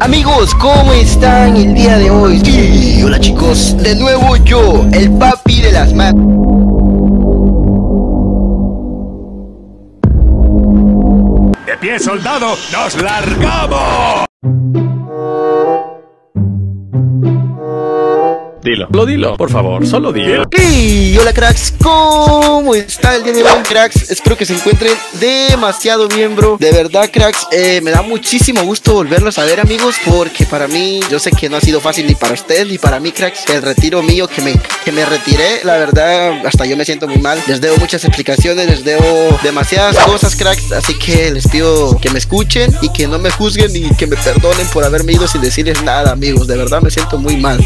Amigos, ¿cómo están el día de hoy? Sí, hola chicos, de nuevo yo, el papi de las manos De pie, soldado, nos largamos. Dilo. Lo dilo, por favor, solo dilo. Y hola cracks, ¿cómo está el día de hoy cracks? Espero que se encuentren demasiado bien bro De verdad cracks, eh, me da muchísimo gusto volverlos a ver amigos Porque para mí, yo sé que no ha sido fácil ni para ustedes ni para mí cracks El retiro mío que me, que me retiré, la verdad hasta yo me siento muy mal Les debo muchas explicaciones, les debo demasiadas cosas cracks Así que les pido que me escuchen y que no me juzguen y que me perdonen por haberme ido sin decirles nada amigos De verdad me siento muy mal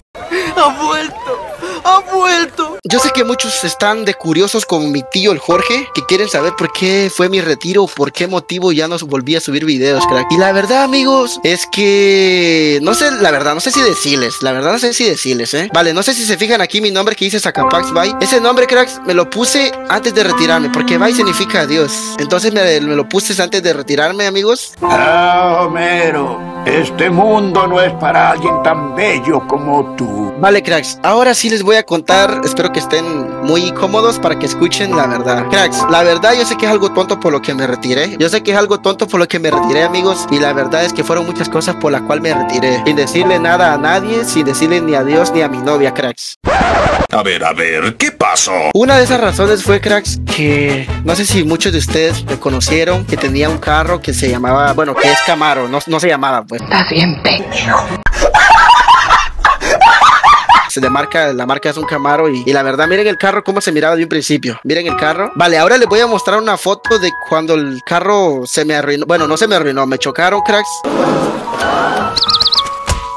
¡Ha vuelto! ¡Ha vuelto! Yo sé que muchos están de curiosos con mi tío el Jorge, que quieren saber por qué fue mi retiro, por qué motivo ya no volví a subir videos, crack. Y la verdad, amigos, es que no sé, la verdad, no sé si decirles, la verdad no sé si decirles, ¿eh? Vale, no sé si se fijan aquí mi nombre que dice Sacapax Bye. Ese nombre, cracks, me lo puse antes de retirarme, porque Bye significa adiós. Entonces me, me lo puse antes de retirarme, amigos. Ah, Homero, este mundo no es para alguien tan bello como tú. Vale, cracks, ahora sí les voy a contar, espero que estén muy cómodos para que escuchen la verdad. Cracks, la verdad yo sé que es algo tonto por lo que me retiré. Yo sé que es algo tonto por lo que me retiré, amigos, y la verdad es que fueron muchas cosas por las cuales me retiré. Sin decirle nada a nadie, sin decirle ni adiós ni a mi novia, cracks. A ver, a ver, ¿qué pasó? Una de esas razones fue, cracks, que no sé si muchos de ustedes me conocieron, que tenía un carro que se llamaba, bueno, que es Camaro, no, no se llamaba, pues. Está bien, pendejo. de marca, la marca es un Camaro y, y, la verdad, miren el carro cómo se miraba de un principio. Miren el carro. Vale, ahora les voy a mostrar una foto de cuando el carro se me arruinó. Bueno, no se me arruinó, me chocaron, cracks.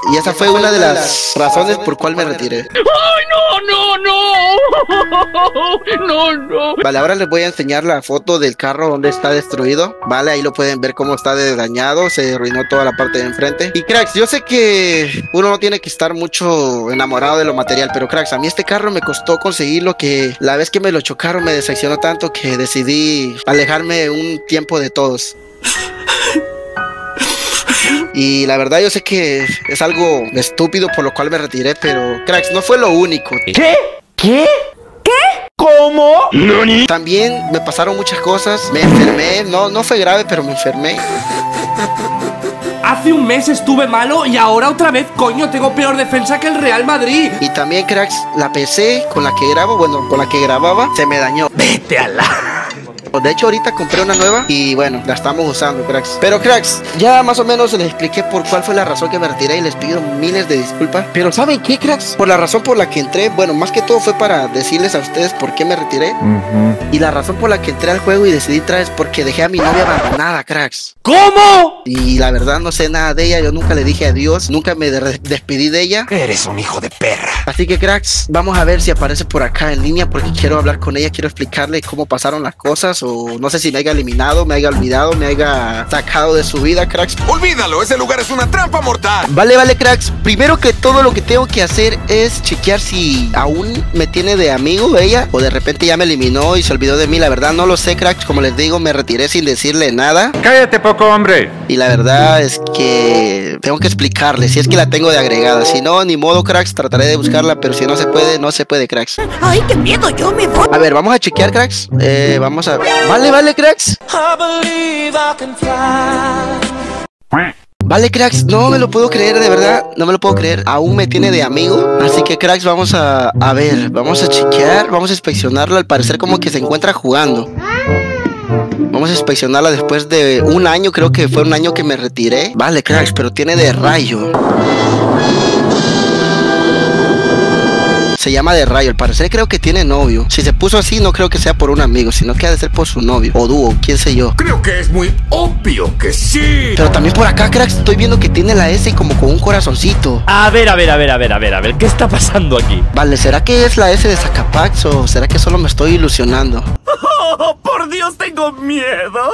Y esa fue una de las razones por cual me retiré. ¡Ay, no, no, no! ¡No, no! Vale, ahora les voy a enseñar la foto del carro donde está destruido. Vale, ahí lo pueden ver cómo está de dañado. Se arruinó toda la parte de enfrente. Y cracks, yo sé que uno no tiene que estar mucho enamorado de lo material, pero cracks, a mí este carro me costó conseguirlo que la vez que me lo chocaron me decepcionó tanto que decidí alejarme un tiempo de todos. Y la verdad yo sé que es algo estúpido por lo cual me retiré, pero cracks, no fue lo único. ¿Qué? ¿Qué? ¿Qué? ¿Cómo? ¿Nani? También me pasaron muchas cosas, me enfermé, no, no fue grave, pero me enfermé. Hace un mes estuve malo y ahora otra vez, coño, tengo peor defensa que el Real Madrid. Y también, cracks, la PC con la que grabo, bueno, con la que grababa, se me dañó. Vete a la... De hecho, ahorita compré una nueva y bueno, la estamos usando, cracks. Pero, cracks, ya más o menos les expliqué por cuál fue la razón que me retiré y les pido miles de disculpas. Pero, ¿saben qué, cracks? Por la razón por la que entré, bueno, más que todo fue para decirles a ustedes por qué me retiré. Uh -huh. Y la razón por la que entré al juego y decidí entrar es porque dejé a mi novia abandonada, cracks. ¿Cómo? Y la verdad no sé nada de ella, yo nunca le dije adiós, nunca me de despedí de ella. Eres un hijo de perra. Así que, cracks, vamos a ver si aparece por acá en línea porque quiero hablar con ella, quiero explicarle cómo pasaron las cosas o no sé si me haya eliminado, me haya olvidado, me haya sacado de su vida, cracks. Olvídalo, ese lugar es una trampa mortal. Vale, vale, cracks. Primero que todo lo que tengo que hacer es chequear si aún me tiene de amigo ella o de repente ya me eliminó y se olvidó de mí. La verdad no lo sé, cracks. Como les digo, me retiré sin decirle nada. Cállate poco, hombre. Y la verdad es que tengo que explicarle si es que la tengo de agregada. Si no, ni modo, cracks, trataré de buscarla, pero si no se puede, no se puede, cracks. Ay, qué miedo, yo me voy. A ver, vamos a chequear, cracks. Eh, vamos a... Vale, vale, cracks. Vale, cracks, no me lo puedo creer, de verdad, no me lo puedo creer. Aún me tiene de amigo. Así que, cracks, vamos a, a ver, vamos a chequear, vamos a inspeccionarlo. Al parecer, como que se encuentra jugando. Vamos a inspeccionarla después de un año, creo que fue un año que me retiré. Vale, cracks, pero tiene de rayo. Se llama de rayo, al parecer creo que tiene novio. Si se puso así, no creo que sea por un amigo, sino que ha de ser por su novio. O dúo, quién sé yo. Creo que es muy obvio que sí. Pero también por acá, cracks, estoy viendo que tiene la S como con un corazoncito. A ver, a ver, a ver, a ver, a ver, a ver, ¿qué está pasando aquí? Vale, ¿será que es la S de Zacapax o será que solo me estoy ilusionando? Oh, por Dios, tengo miedo.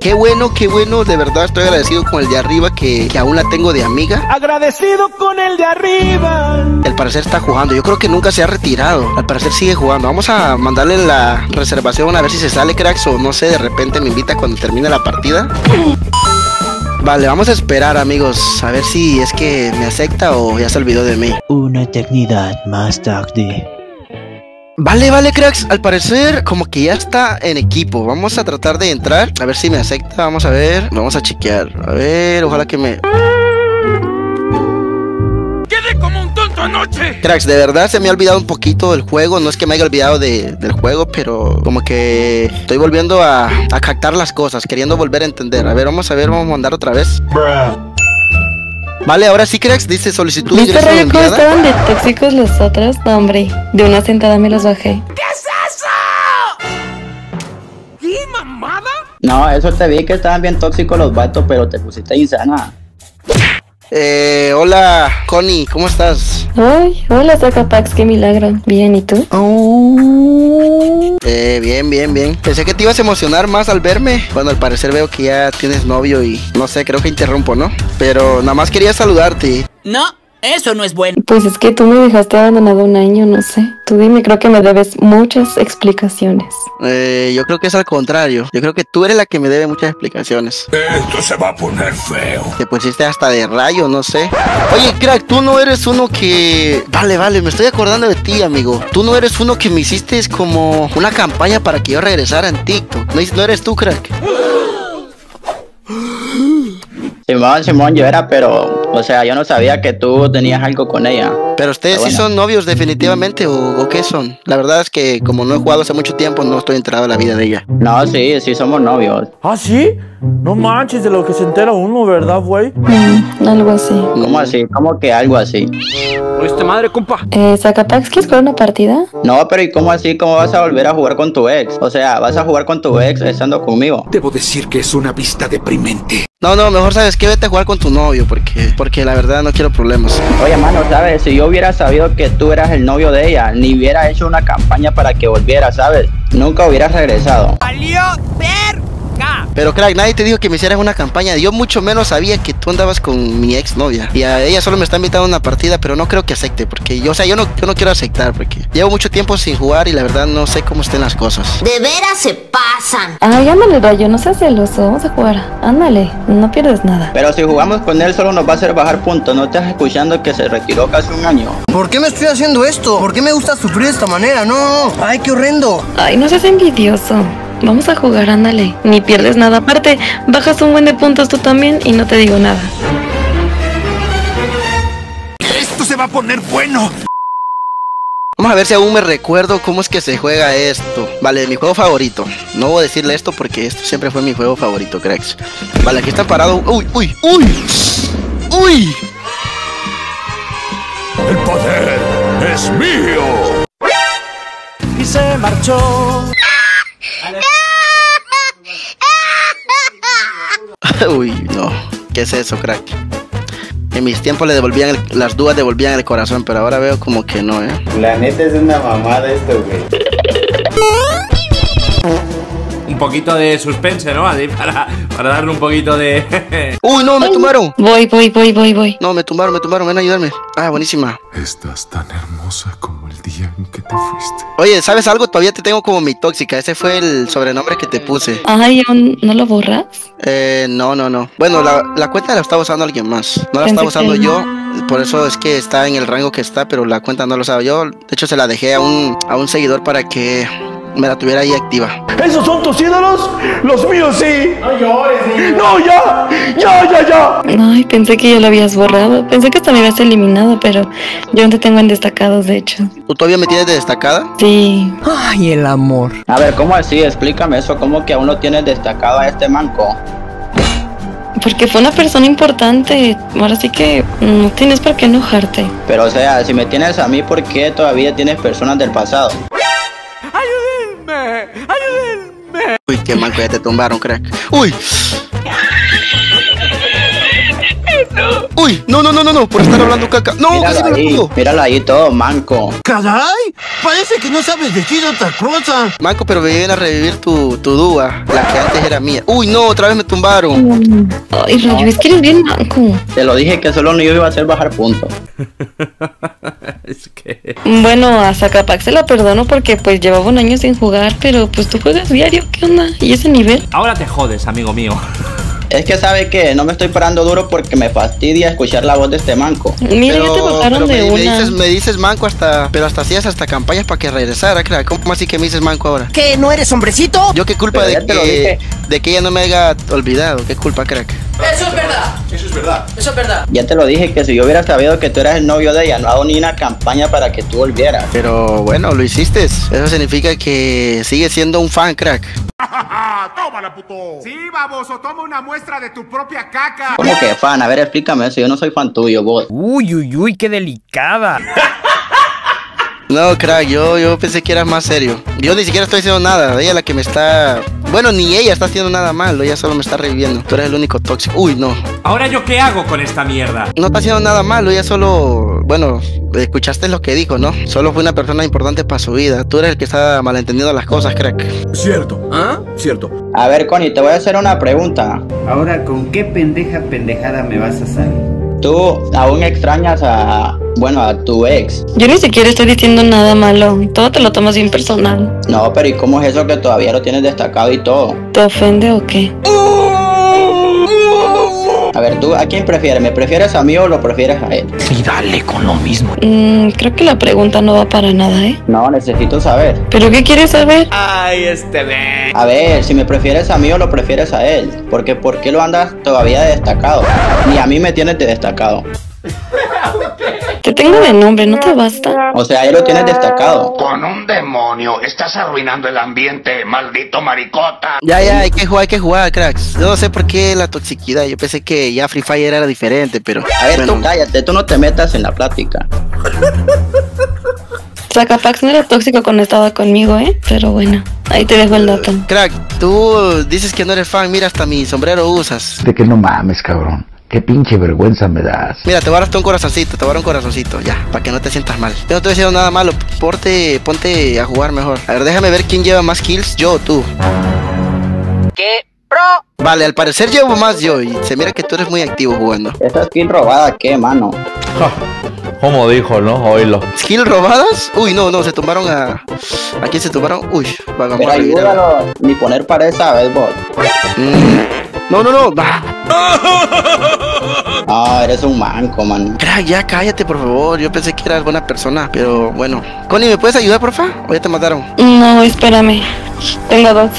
Qué bueno, qué bueno, de verdad estoy agradecido con el de arriba que, que aún la tengo de amiga. Agradecido con el de arriba. Al parecer está jugando, yo creo que nunca se ha retirado. Al parecer sigue jugando. Vamos a mandarle la reservación a ver si se sale, cracks, o no sé, de repente me invita cuando termine la partida. Vale, vamos a esperar, amigos. A ver si es que me acepta o ya se olvidó de mí. Una eternidad más tarde. Vale, vale, cracks. Al parecer, como que ya está en equipo. Vamos a tratar de entrar. A ver si me acepta. Vamos a ver. Vamos a chequear. A ver, ojalá que me. ¡Quedé como un tonto anoche! Cracks, de verdad se me ha olvidado un poquito del juego. No es que me haya olvidado de- del juego, pero como que estoy volviendo a, a captar las cosas, queriendo volver a entender. A ver, vamos a ver, vamos a mandar otra vez. Vale, ahora sí, cracks, dice solicitud de ¿Viste ingreso rollo cómo estaban de tóxicos los otros? No, hombre, de una sentada me los bajé. No, eso te vi que estaban bien tóxicos los vatos, pero te pusiste insana. Eh, hola, Connie, ¿cómo estás? Ay, hola Zacapax, qué milagro. Bien, ¿y tú? Eh, bien, bien, bien. Pensé que te ibas a emocionar más al verme. Bueno, al parecer veo que ya tienes novio y no sé, creo que interrumpo, ¿no? Pero nada más quería saludarte. No, eso no es bueno. Pues es que tú me dejaste abandonado un año, no sé. Tú dime, creo que me debes muchas explicaciones. Eh, yo creo que es al contrario. Yo creo que tú eres la que me debe muchas explicaciones. Esto se va a poner feo. Te pusiste hasta de rayo, no sé. Oye, crack, tú no eres uno que... Vale, vale, me estoy acordando de ti, amigo. Tú no eres uno que me hiciste como una campaña para que yo regresara en TikTok. No, no eres tú, crack. Simón, Simón, yo era, pero, o sea, yo no sabía que tú tenías algo con ella. Pero ustedes Pero sí son novios definitivamente o, o qué son. La verdad es que como no he jugado hace mucho tiempo, no estoy enterado de la vida de ella. No, sí, sí somos novios. ¿Ah, sí? No manches de lo que se entera uno, ¿verdad, güey? Mm, algo así. ¿Cómo así? ¿Cómo que algo así? ¿Oíste madre, compa? Eh, Zacapax, ¿quieres jugar una partida? No, pero ¿y cómo así? ¿Cómo vas a volver a jugar con tu ex? O sea, vas a jugar con tu ex estando conmigo. Debo decir que es una vista deprimente. No, no, mejor sabes que vete a jugar con tu novio porque, porque la verdad no quiero problemas. Oye, mano, ¿sabes? Si yo hubiera sabido que tú eras el novio de ella, ni hubiera hecho una campaña para que volviera, ¿sabes? Nunca hubieras regresado. ¡Valió verga! Pero crack, nadie te dijo que me hicieras una campaña. Yo mucho menos sabía que tú andabas con mi ex novia. Y a ella solo me está invitando a una partida, pero no creo que acepte. Porque yo, o sea, yo no, yo no quiero aceptar porque llevo mucho tiempo sin jugar y la verdad no sé cómo estén las cosas. De veras se pasan. Ay, ándale, Rayo, no seas celoso. Vamos a jugar. Ándale, no pierdes nada. Pero si jugamos con él solo nos va a hacer bajar puntos. ¿No estás escuchando que se retiró casi un año? ¿Por qué me estoy haciendo esto? ¿Por qué me gusta sufrir de esta manera? No, no. Ay, qué horrendo. Ay, no seas envidioso. Vamos a jugar, ándale. Ni pierdes nada. Aparte, bajas un buen de puntos tú también y no te digo nada. Esto se va a poner bueno. Vamos a ver si aún me recuerdo cómo es que se juega esto. Vale, mi juego favorito. No voy a decirle esto porque esto siempre fue mi juego favorito, cracks. Vale, aquí está parado. Uy, uy, uy. Uy. El poder es mío. Y se marchó. Uy, no. ¿Qué es eso, crack? En mis tiempos le devolvían el- las dudas devolvían el corazón, pero ahora veo como que no, ¿eh? La neta es una mamada esto, güey. Un poquito de suspense, ¿no? Así para, para darle un poquito de. Uy, no, me tumbaron. Voy, voy, voy, voy, voy. No, me tumbaron, me tumbaron, ven a ayudarme. Ah, buenísima. Estás tan hermosa como el día en que te fuiste. Oye, ¿sabes algo? Todavía te tengo como mi tóxica. Ese fue el sobrenombre que te puse. Ay, ¿aún ¿no lo borras? Eh, no, no, no. Bueno, la, la cuenta la estaba usando alguien más. No la estaba usando que- yo. Por eso es que está en el rango que está, pero la cuenta no lo usaba yo. De hecho, se la dejé a un, a un seguidor para que me la tuviera ahí activa. ¿Esos son tus ídolos? Los míos sí. No llores, No, ya. Ya, ya, ya. Ay, pensé que ya lo habías borrado. Pensé que hasta me habías eliminado, pero yo no te tengo en destacados, de hecho. ¿Tú todavía me tienes de destacada? Sí. Ay, el amor. A ver, ¿cómo así? Explícame eso. ¿Cómo que aún no tienes destacado a este manco? Porque fue una persona importante. Ahora sí que no tienes por qué enojarte. Pero o sea, si me tienes a mí, ¿por qué todavía tienes personas del pasado? Uy, qué manco, ya te tumbaron, crack. Uy. Uy, no, no, no, no, no, por estar hablando caca. No, casi Míralo me lo ahí, tumbo. míralo ahí todo manco. Caray, parece que no sabes decir otra cosa. Manco, pero me vienen a revivir tu, tu dúa, la que antes era mía. Uy, no, otra vez me tumbaron. Ay, Rayo, es que eres bien manco. Te lo dije que solo yo iba a hacer bajar puntos. es que. Bueno, a Zacapax se lo perdono porque pues llevaba un año sin jugar, pero pues tú juegas diario, ¿qué onda? ¿Y ese nivel? Ahora te jodes, amigo mío. Es que sabe que no me estoy parando duro porque me fastidia escuchar la voz de este manco. Mira, ya te botaron pero de me, dices, me dices manco hasta, pero hasta hacías hasta campañas para que regresara, crack. ¿Cómo así que me dices manco ahora? ¿Qué? ¿No eres hombrecito? Yo qué culpa Pero de que, de que ella no me haya olvidado, qué culpa, crack. Eso es verdad. Eso es verdad. Eso es verdad. Ya te lo dije que si yo hubiera sabido que tú eras el novio de ella, no hago ni una campaña para que tú volvieras. Pero bueno, lo hiciste. Eso significa que sigue siendo un fan, crack. ¡Tómala, puto! Sí, baboso, toma una muestra de tu propia caca. ¿Cómo que fan? A ver, explícame eso. Yo no soy fan tuyo, vos. Uy, uy, uy, qué delicada. No, crack, yo, yo pensé que eras más serio. Yo ni siquiera estoy haciendo nada. Ella es la que me está. Bueno, ni ella está haciendo nada malo. Ella solo me está reviviendo. Tú eres el único tóxico. Uy, no. Ahora yo qué hago con esta mierda. No está haciendo nada malo. Ella solo. Bueno, escuchaste lo que dijo, ¿no? Solo fue una persona importante para su vida. Tú eres el que está malentendiendo las cosas, crack. Cierto. ¿Ah? Cierto. A ver, Connie, te voy a hacer una pregunta. Ahora, ¿con qué pendeja pendejada me vas a salir? ¿Tú aún extrañas a, bueno, a tu ex? Yo ni siquiera estoy diciendo nada malo. Todo te lo tomas bien personal. No, pero ¿y cómo es eso que todavía lo tienes destacado y todo? ¿Te ofende o qué? A ver, ¿tú a quién prefieres? ¿Me prefieres a mí o lo prefieres a él? Sí, dale con lo mismo. Mm, creo que la pregunta no va para nada, ¿eh? No, necesito saber. ¿Pero qué quieres saber? Ay, este ve. A ver, si me prefieres a mí o lo prefieres a él. Porque ¿por qué lo andas todavía de destacado? Ni a mí me tienes de destacado. Te tengo de nombre, ¿no te basta? O sea, él lo tienes destacado. Con un demonio, estás arruinando el ambiente, maldito maricota. Ya, ya, hay que jugar, hay que jugar, cracks. Yo no sé por qué la toxicidad. Yo pensé que ya Free Fire era diferente, pero. A ver, bueno, tú cállate, tú no te metas en la plática. Sacapax no era tóxico cuando estaba conmigo, ¿eh? Pero bueno, ahí te dejo el dato. Crack, tú dices que no eres fan. Mira, hasta mi sombrero usas. De que no mames, cabrón. Qué pinche vergüenza me das. Mira, te voy a dar hasta un corazoncito, te voy a dar un corazoncito, ya, para que no te sientas mal. Yo no te estoy diciendo nada malo, porte, ponte a jugar mejor. A ver, déjame ver quién lleva más kills, yo o tú. ¿Qué? Pro. Vale, al parecer llevo más yo y se mira que tú eres muy activo jugando. ¿Esa skin robada qué, mano? Como dijo, ¿no? Oílo. ¿Skill robadas? Uy, no, no, se tumbaron a... ¿A quién se tumbaron? Uy, vamos Pero ayúdalo, ni poner pared, ¿sabes, vos? Mm. No, no, no. Ah, eres un manco, man. Crack, ya cállate, por favor. Yo pensé que eras buena persona, pero bueno. Connie, ¿me puedes ayudar, porfa? ¿O ya te mataron? No, espérame. Tengo dos.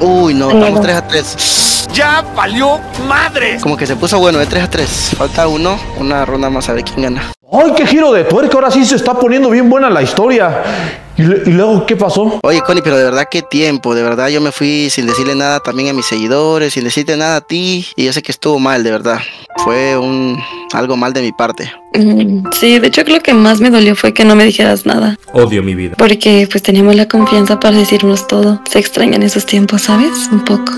Uy, no, Tengo estamos dos. 3 a 3. ¡Ya valió madres! Como que se puso bueno, de 3 a 3. Falta uno, una ronda más a ver quién gana. ¡Ay, qué giro de tuerca! Ahora sí se está poniendo bien buena la historia. ¿Y, luego qué pasó? Oye, Connie, pero de verdad qué tiempo, de verdad yo me fui sin decirle nada también a mis seguidores, sin decirte nada a ti, y yo sé que estuvo mal, de verdad. Fue un algo mal de mi parte. Mm, Sí, de hecho lo que más me dolió fue que no me dijeras nada. Odio mi vida. Porque pues teníamos la confianza para decirnos todo. Se extrañan esos tiempos, ¿sabes? Un poco.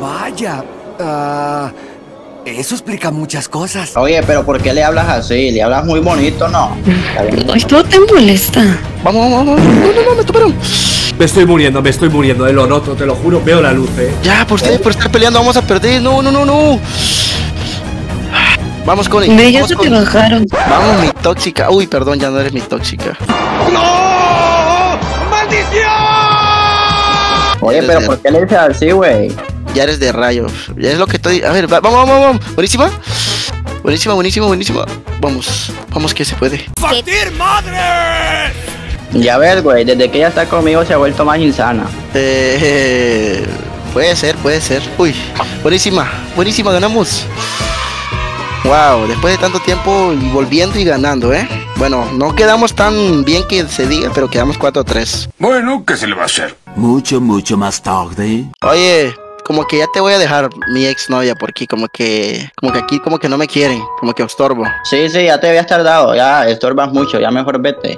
Vaya. ah, eso explica muchas cosas. Oye, pero ¿por qué le hablas así? Le hablas muy bonito, ¿no? Todo te molesta. Vamos, vamos, vamos. No, no, no, me tomaron. Me estoy muriendo, me estoy muriendo, lo noto, te lo juro, veo la luz, eh. Ya, por ustedes, por estar peleando, vamos a perder. No, no, no, no. Vamos, Connie. Ve, ya Vamos, se te bajaron. Vamos, mi tóxica. Uy, perdón, ya no eres mi tóxica. Oye, pero ¿por qué le dices así, güey? Ya eres de rayos. Ya es lo que estoy. A ver, va- vamos, vamos, vamos. Buenísima. Buenísima, buenísima, buenísima. Vamos, vamos que se puede. ¡Partir madre! Ya ves, güey, desde que ella está conmigo se ha vuelto más insana. Eh, puede ser, puede ser. Uy, buenísima, buenísima, ganamos. Wow, después de tanto tiempo y volviendo y ganando, ¿eh? Bueno, no quedamos tan bien que se diga, pero quedamos 4-3. Bueno, ¿qué se le va a hacer? Mucho, mucho más tarde. Oye, como que ya te voy a dejar mi ex novia por aquí, como que, como que aquí como que no me quieren, como que estorbo. Sí, sí, ya te habías tardado, ya estorbas mucho, ya mejor vete.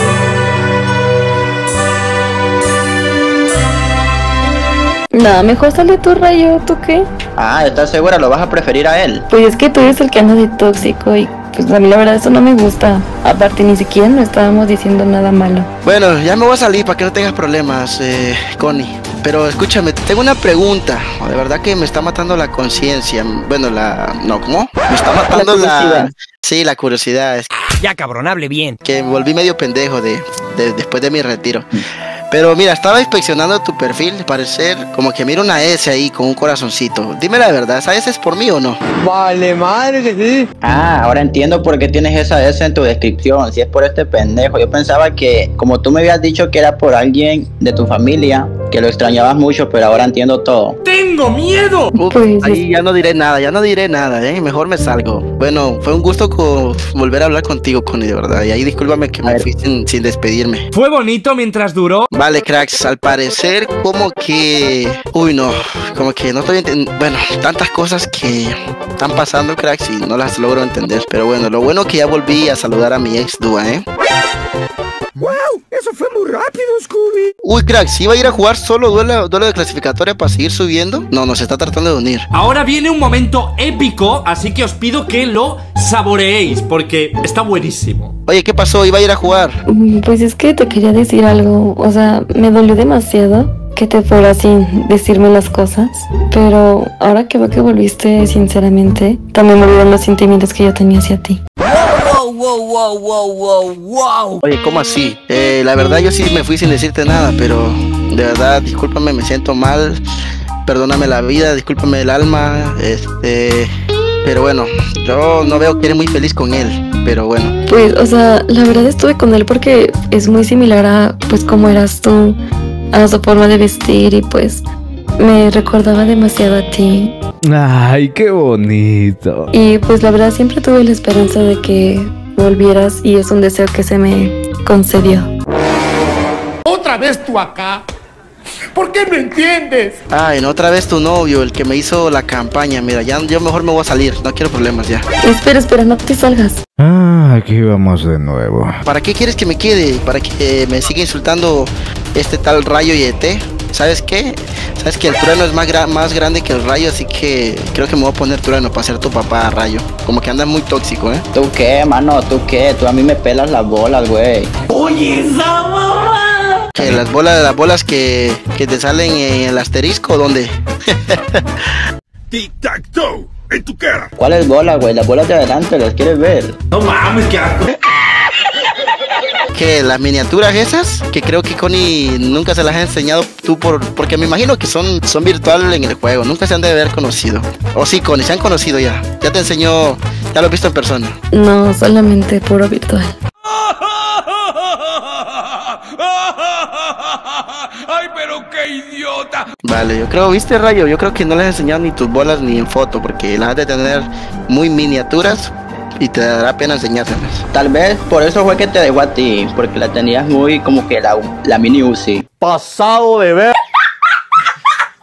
Nada, mejor sale tu rayo, ¿tú qué? Ah, ¿estás segura? ¿Lo vas a preferir a él? Pues es que tú eres el que anda de tóxico y pues a mí la verdad eso no me gusta. Aparte ni siquiera no estábamos diciendo nada malo. Bueno, ya me voy a salir para que no tengas problemas, eh, Connie. Pero escúchame, te tengo una pregunta. De verdad que me está matando la conciencia. Bueno, la... No, ¿cómo? Me está matando la... curiosidad. Sí, la curiosidad. Es Ya, cabrón, hable bien. que me volví medio pendejo de, de- después de mi retiro. Pero mira, estaba inspeccionando tu perfil, parecer como que mira una S ahí con un corazoncito. Dime la verdad, ¿esa S es por mí o no? Vale, madre que sí. Ah, ahora entiendo por qué tienes esa S en tu descripción. Si es por este pendejo. Yo pensaba que, como tú me habías dicho que era por alguien de tu familia, que lo extrañabas mucho, pero ahora entiendo todo. ¡Tengo miedo! Uf, ahí ya no diré nada, ya no diré nada, ¿eh? Mejor me salgo. Bueno, fue un gusto co- volver a hablar contigo, Connie, de verdad. Y ahí discúlpame que me fui sin, sin despedirme. Fue bonito mientras duró. Vale, cracks, al parecer como que... Uy, no, como que no estoy entendiendo... Bueno, tantas cosas que están pasando, cracks, y no las logro entender. Pero bueno, lo bueno que ya volví a saludar a mi ex Dua, ¿eh? ¡Wow! Eso fue muy rápido, Scooby. Uy, cracks, ¿iba a ir a jugar solo duelo, duelo de clasificatoria para seguir subiendo? No, nos está tratando de unir. Ahora viene un momento épico, así que os pido que lo saboreéis, porque está buenísimo. Oye, ¿qué pasó? ¿Iba a ir a jugar? Mm, Pues es que te quería decir algo, o sea, me dolió demasiado que te fueras sin decirme las cosas, pero ahora que veo que volviste sinceramente, también me olvidan los sentimientos que yo tenía hacia ti. Wow, wow, wow, wow, wow, wow. Oye, ¿cómo así? Eh, la verdad yo sí me fui sin decirte nada, pero de verdad, discúlpame, me siento mal. Perdóname la vida, discúlpame el alma. Este, pero bueno, yo no veo que eres muy feliz con él, pero bueno. Pues, o sea, la verdad estuve con él porque es muy similar a, pues, cómo eras tú, a su forma de vestir y pues me recordaba demasiado a ti. Ay, qué bonito. Y pues la verdad siempre tuve la esperanza de que volvieras y es un deseo que se me concedió. ¿Otra vez tú acá? ¿Por qué no entiendes? Ay, no, otra vez tu novio, el que me hizo la campaña. Mira, ya yo mejor me voy a salir, no quiero problemas ya. Espera, espera, no te salgas. Ah, aquí vamos de nuevo. ¿Para qué quieres que me quede? ¿Para que me siga insultando este tal rayo y ET? ¿Sabes qué? Sabes que el trueno es más, gra- más grande que el rayo, así que creo que me voy a poner trueno para ser tu papá rayo. Como que anda muy tóxico, ¿eh? ¿Tú qué, mano? ¿Tú qué? Tú a mí me pelas las bolas, güey. Oye, esa mamá. Que las bolas, las bolas que, que te salen en el asterisco, ¿dónde? Tic-tac-toe. En tu cara. ¿Cuáles bolas, güey? Las bolas de adelante, ¿las quieres ver? No mames, qué asco. Que las miniaturas esas, que creo que Connie nunca se las ha enseñado tú por, porque me imagino que son, son virtuales en el juego, nunca se han de haber conocido. O sí, Connie, se han conocido ya. Ya te enseñó, ya lo he visto en persona. No, solamente puro virtual. ¡Ay, pero qué idiota! Vale, yo creo, viste Rayo, yo creo que no les he enseñado ni tus bolas ni en foto, porque las has de tener muy miniaturas y te dará pena enseñárselas. Tal vez por eso fue que te dejó a ti, porque la tenías muy como que la, la mini Uzi. Pasado de ver.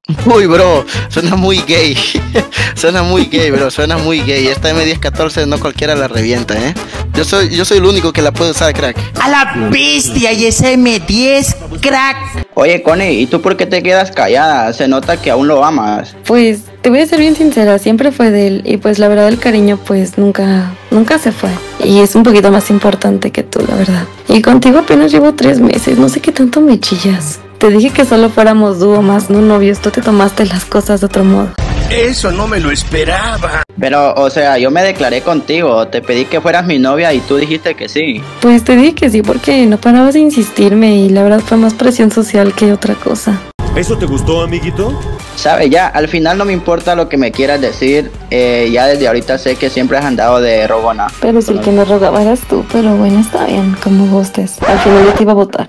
Uy, bro, suena muy gay. suena muy gay, bro, suena muy gay. Esta M1014 no cualquiera la revienta, ¿eh? Yo soy, yo soy el único que la puede usar, crack. A la bestia y ese M10, crack. Oye, Connie, ¿y tú por qué te quedas callada? Se nota que aún lo amas. Pues te voy a ser bien sincera, siempre fue de él y pues la verdad el cariño pues nunca, nunca se fue. Y es un poquito más importante que tú, la verdad. Y contigo apenas llevo tres meses, no sé qué tanto me chillas. Te dije que solo fuéramos dúo más no novios, tú te tomaste las cosas de otro modo. Eso no me lo esperaba. Pero, o sea, yo me declaré contigo, te pedí que fueras mi novia y tú dijiste que sí. Pues te dije que sí porque no parabas de insistirme y la verdad fue más presión social que otra cosa. ¿Eso te gustó, amiguito? Sabes, ya, al final no me importa lo que me quieras decir, eh, ya desde ahorita sé que siempre has andado de rogona. Pero si el que me rogaba eras tú, pero bueno, está bien, como gustes. Al final yo te iba a votar.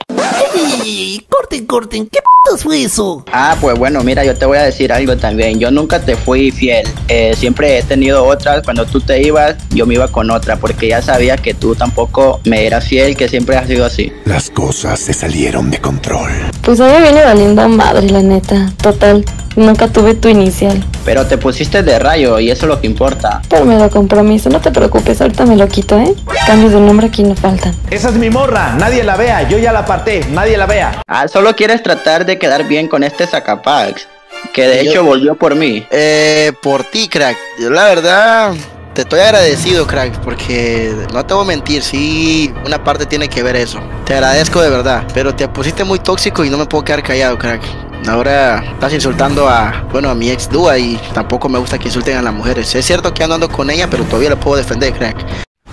Ey, corten, corten, ¿qué putas fue eso? Ah, pues bueno, mira, yo te voy a decir algo también. Yo nunca te fui fiel. Eh, siempre he tenido otras. Cuando tú te ibas, yo me iba con otra. Porque ya sabía que tú tampoco me eras fiel, que siempre has sido así. Las cosas se salieron de control. Pues ahora viene valiendo madre, la neta. Total, nunca tuve tu inicial. Pero te pusiste de rayo y eso es lo que importa. Pero me da compromiso, no te preocupes, ahorita me lo quito, ¿eh? Cambios de nombre aquí no faltan. Esa es mi morra, nadie la vea, yo ya la aparté, nadie la vea. Ah, solo quieres tratar de quedar bien con este sacapax. Que de Yo- hecho volvió por mí. Eh, por ti, crack. Yo la verdad te estoy agradecido, crack, porque no te voy a mentir, sí, una parte tiene que ver eso. Te agradezco de verdad, pero te pusiste muy tóxico y no me puedo quedar callado, crack. Ahora estás insultando a, bueno, a mi ex Dúa y tampoco me gusta que insulten a las mujeres. Es cierto que ando andando con ella, pero todavía la puedo defender, crack.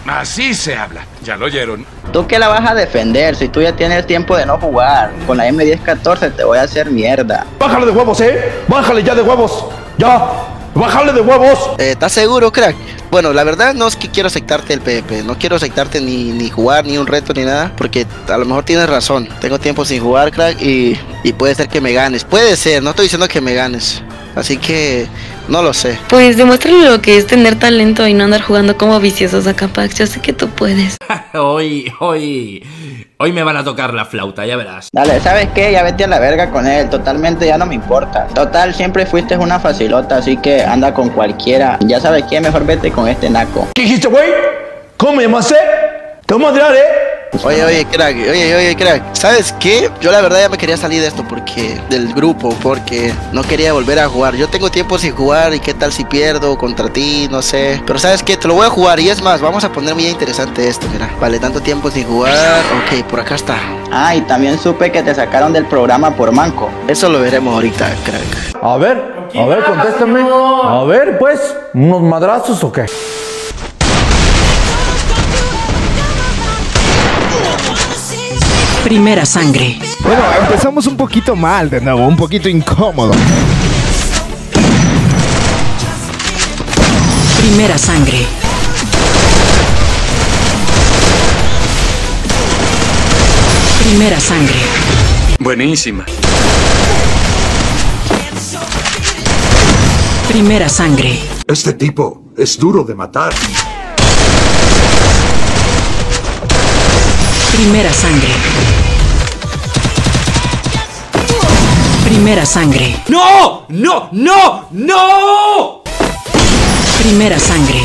Así se habla. Ya lo oyeron. ¿Tú qué la vas a defender si tú ya tienes tiempo de no jugar? Con la M1014 te voy a hacer mierda. Bájale de huevos, ¿eh? Bájale ya de huevos. Ya. Bájale de huevos. Eh, ¿Estás seguro, crack? Bueno, la verdad no es que quiero aceptarte el PvP, no quiero aceptarte ni, ni jugar, ni un reto, ni nada, porque a lo mejor tienes razón. Tengo tiempo sin jugar, crack, y, y puede ser que me ganes. Puede ser, no estoy diciendo que me ganes. Así que no lo sé. Pues demuéstrale lo que es tener talento y no andar jugando como viciosos a Capax. Yo sé que tú puedes. hoy, hoy, hoy me van a tocar la flauta, ya verás. Dale, ¿sabes qué? Ya vete a la verga con él. Totalmente ya no me importa. Total, siempre fuiste una facilota, así que anda con cualquiera. Ya sabes qué, mejor vete con este naco. ¿Qué dijiste, güey? ¿Cómo me llamaste? Te vamos a tirar, ¿eh? Oye, oye, crack, oye, oye, crack. ¿Sabes qué? Yo la verdad ya me quería salir de esto porque del grupo, porque no quería volver a jugar. Yo tengo tiempo sin jugar y qué tal si pierdo contra ti, no sé. Pero ¿sabes qué? Te lo voy a jugar y es más, vamos a poner muy interesante esto, mira. Vale, tanto tiempo sin jugar. Ok, por acá está. Ah, y también supe que te sacaron del programa por manco. Eso lo veremos ahorita, crack. A ver, a ver, contéstame. A ver, pues, ¿unos madrazos o qué? Primera sangre. Bueno, empezamos un poquito mal de nuevo, un poquito incómodo. Primera sangre. Primera sangre. Buenísima. Primera sangre. Este tipo es duro de matar. Primera sangre. Primera sangre. ¡No! ¡No! ¡No! ¡No! Primera sangre.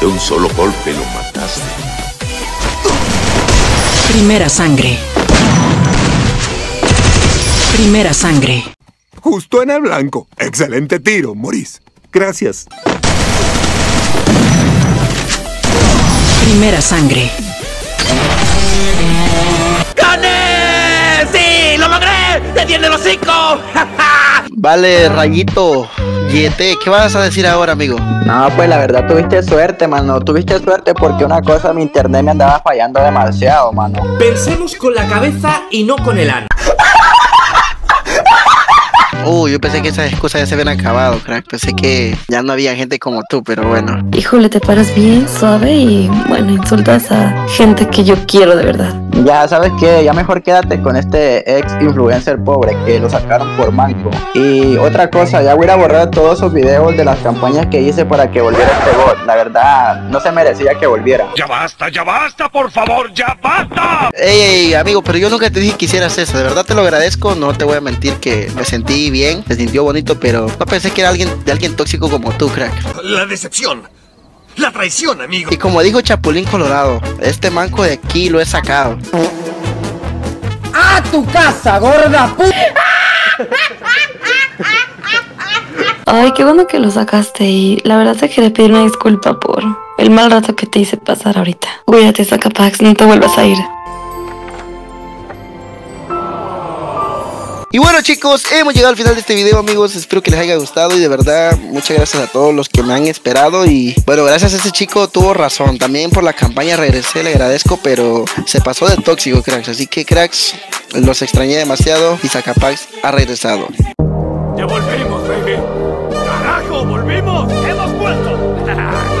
De un solo golpe lo mataste. Primera sangre. Primera sangre. Justo en el blanco. Excelente tiro, Maurice. Gracias. Primera sangre. ¡Gané! ¡Sí! ¡Lo logré! ¡Te tiene los cinco! Vale, Rayito. Yete, ¿qué vas a decir ahora, amigo? No, pues la verdad tuviste suerte, mano. Tuviste suerte porque una cosa, mi internet me andaba fallando demasiado, mano. Pensemos con la cabeza y no con el ano. Uh, yo pensé que esas excusas ya se habían acabado, crack. Pensé que ya no había gente como tú, pero bueno. Híjole, te paras bien suave y bueno, insultas a gente que yo quiero de verdad. Ya sabes que ya mejor quédate con este ex influencer pobre que lo sacaron por manco. Y otra cosa, ya voy a borrar todos esos videos de las campañas que hice para que volviera este bot. La verdad, no se merecía que volviera. Ya basta, ya basta, por favor, ya basta. Ey, ey, amigo, pero yo nunca te dije que hicieras eso. De verdad te lo agradezco. No te voy a mentir que me sentí bien, me sintió bonito, pero no pensé que era alguien de alguien tóxico como tú, crack. La decepción. La traición, amigo. Y como dijo Chapulín Colorado, este manco de aquí lo he sacado. ¡A tu casa, gorda Ay, qué bueno que lo sacaste y la verdad te quería pedir una disculpa por el mal rato que te hice pasar ahorita. Cuídate, Sacapax, no te vuelvas a ir. Y bueno chicos, hemos llegado al final de este video amigos, espero que les haya gustado y de verdad muchas gracias a todos los que me han esperado y bueno, gracias a ese chico tuvo razón, también por la campaña regresé, le agradezco, pero se pasó de tóxico cracks, así que cracks, los extrañé demasiado y Sacapax ha regresado. Ya volvimos, baby. ¡Carajo, volvimos! ¡Hemos vuelto!